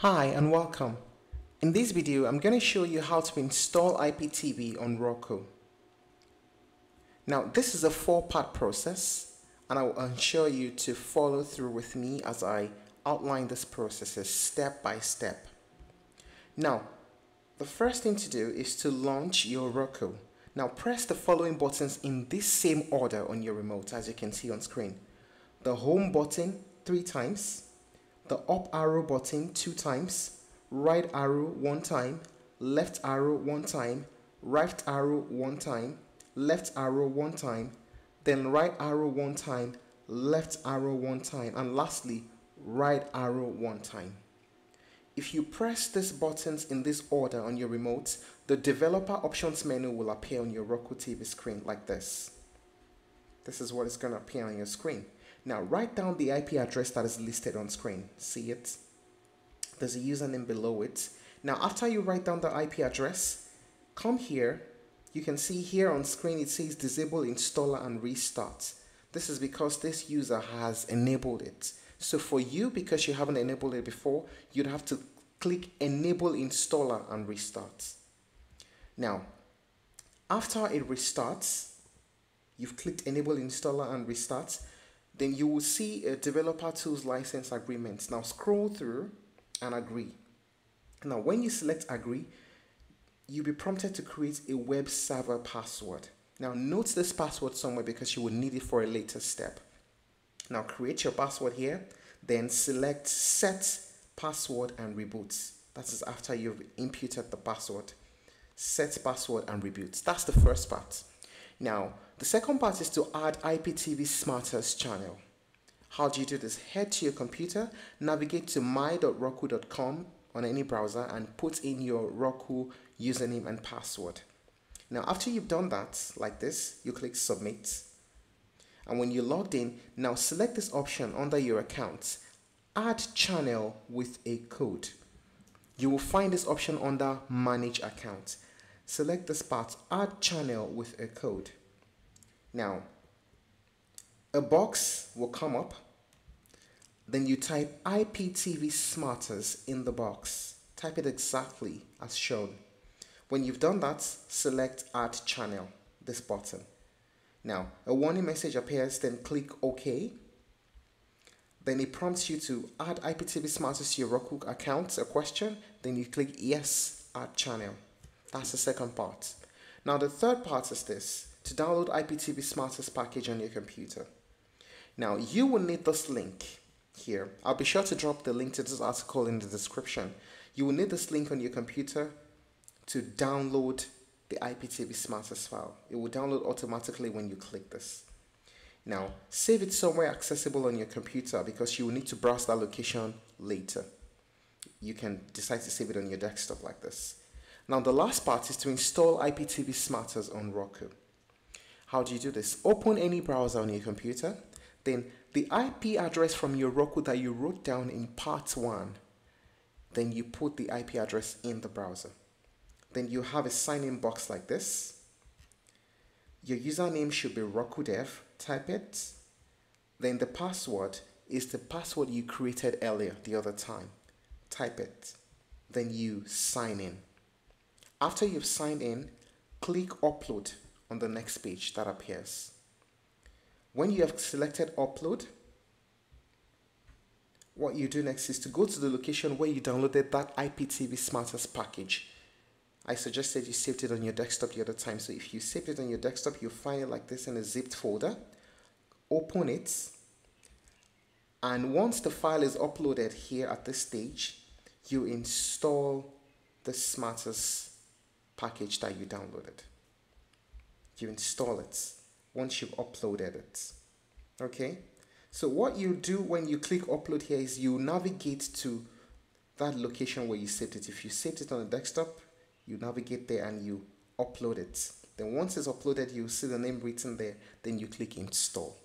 Hi and welcome. In this video, I'm going to show you how to install IPTV on Roku. Now, this is a four-part process and I will ensure you to follow through with me as I outline this process step by step. Now, the first thing to do is to launch your Roku. Now press the following buttons in this same order on your remote as you can see on screen. The home button three times, the up arrow button two times, right arrow one time, left arrow one time, right arrow one time, left arrow one time, then right arrow one time, left arrow one time, and lastly, right arrow one time. If you press these buttons in this order on your remote, the developer options menu will appear on your Roku TV screen like this. This is what is going to appear on your screen. Now write down the IP address that is listed on screen. See it? There's a username below it. Now after you write down the IP address, come here. You can see here on screen it says disable installer and restart. This is because this user has enabled it. So for you, because you haven't enabled it before, you'd have to click enable installer and restart. Now, after it restarts, you've clicked enable installer and restart, then you will see a developer tools license agreement. Now scroll through and agree. Now when you select agree, you'll be prompted to create a web server password. Now note this password somewhere because you will need it for a later step. Now create your password here, then select set password and reboot. That is after you've imputed the password. Set password and reboot. That's the first part. Now, the second part is to add IPTV Smarters channel. How do you do this? Head to your computer, navigate to my.roku.com on any browser and put in your Roku username and password. Now, after you've done that, like this, you click submit and when you're logged in, now select this option under your account, add channel with a code. You will find this option under manage account. Select this part, add channel with a code. Now, a box will come up. Then you type IPTV Smarters in the box. Type it exactly as shown. When you've done that, select Add Channel, this button. Now, a warning message appears, then click OK. Then it prompts you to add IPTV Smarters to your Roku account, a question. Then you click Yes, Add Channel. That's the second part. Now, the third part is this to download IPTV Smarters package on your computer. Now, you will need this link here. I'll be sure to drop the link to this article in the description. You will need this link on your computer to download the IPTV Smarters file. It will download automatically when you click this. Now, save it somewhere accessible on your computer because you will need to browse that location later. You can decide to save it on your desktop like this. Now, the last part is to install IPTV Smarters on Roku. How do you do this? Open any browser on your computer, then the IP address from your Roku that you wrote down in part 1, then you put the IP address in the browser. Then you have a sign in box like this. Your username should be RokuDev. Type it. Then the password is the password you created earlier the other time. Type it. Then you sign in. After you've signed in, click upload on the next page that appears. When you have selected upload, what you do next is to go to the location where you downloaded that IPTV Smarters package I suggested you saved it on your desktop the other time. So if you saved it on your desktop, you'll find it like this in a zipped folder. Open it. And once the file is uploaded here at this stage, you install the Smarters package that you downloaded. You install it once you've uploaded it. Okay? So what you do when you click upload here is you navigate to that location where you saved it. If you saved it on the desktop, you navigate there and you upload it. Then once it's uploaded, you see the name written there, then you click install.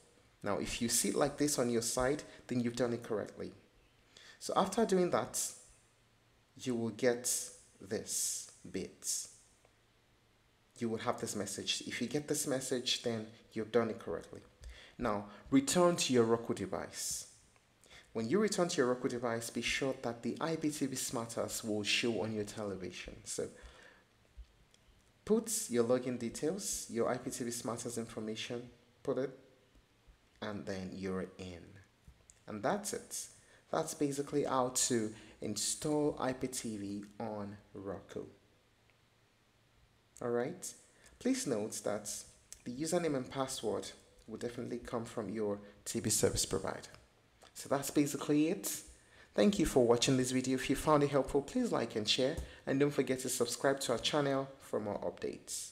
Now, if you see it like this on your side, then you've done it correctly. So after doing that, you will get this bit. You will have this message. If you get this message, then you've done it correctly. Now, return to your Roku device. When you return to your Roku device, be sure that the IPTV Smarters will show on your television. So put your login details, your IPTV Smarters information, put it, and then you're in. And that's it. That's basically how to install IPTV on Roku. Alright, please note that the username and password will definitely come from your TV service provider. So that's basically it. Thank you for watching this video. If you found it helpful, please like and share. And don't forget to subscribe to our channel for more updates.